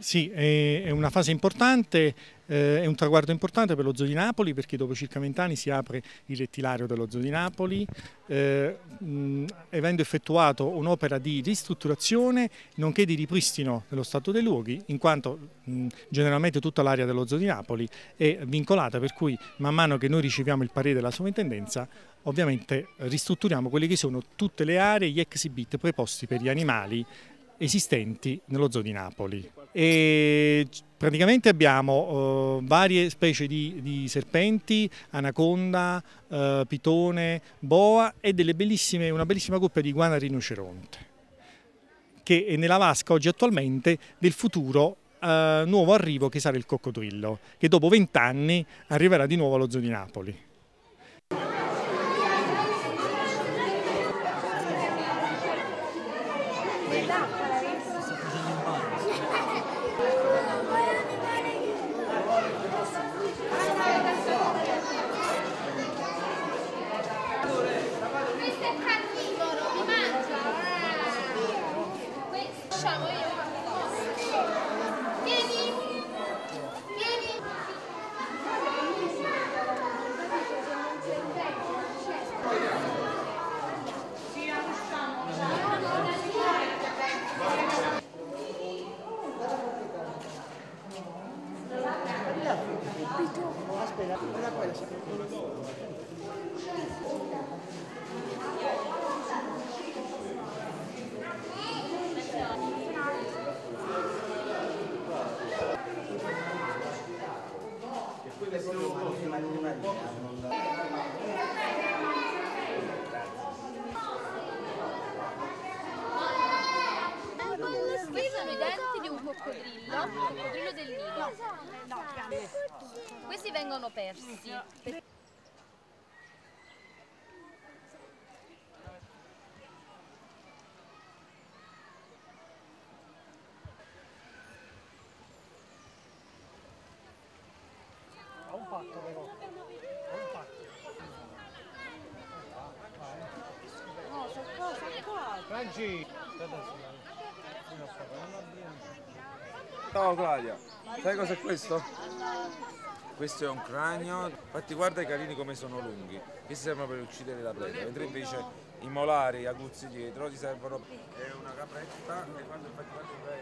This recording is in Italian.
Sì, è una fase importante, eh, è un traguardo importante per lo Zoo di Napoli perché dopo circa vent'anni si apre il rettilario dello Zoo di Napoli, eh, avendo effettuato un'opera di ristrutturazione nonché di ripristino dello stato dei luoghi, in quanto mh, generalmente tutta l'area dello Zoo di Napoli è vincolata, per cui man mano che noi riceviamo il parere della sovrintendenza ovviamente ristrutturiamo quelle che sono tutte le aree, gli exhibit preposti per gli animali esistenti nello zoo di Napoli. E praticamente abbiamo uh, varie specie di, di serpenti, anaconda, uh, pitone, boa e una bellissima coppia di iguana rinoceronte che è nella vasca oggi attualmente del futuro uh, nuovo arrivo che sarà il coccodrillo, che dopo vent'anni arriverà di nuovo allo zoo di Napoli. Lasciamo io. Vieni. Vieni. Aspetta, guarda quella Questi sono i denti di un coccodrillo, il coccodrillo del Nilo. Questi vengono persi. Ha un patto però, ha un patto. No, sono qua, sono qua. Franci! Ciao Claudia, sai cos'è questo? Questo è un cranio, infatti guarda i carini come sono lunghi, questi servono per uccidere la preda, mentre invece i molari aguzzi dietro ti servono, è una capretta e quando infatti quando vai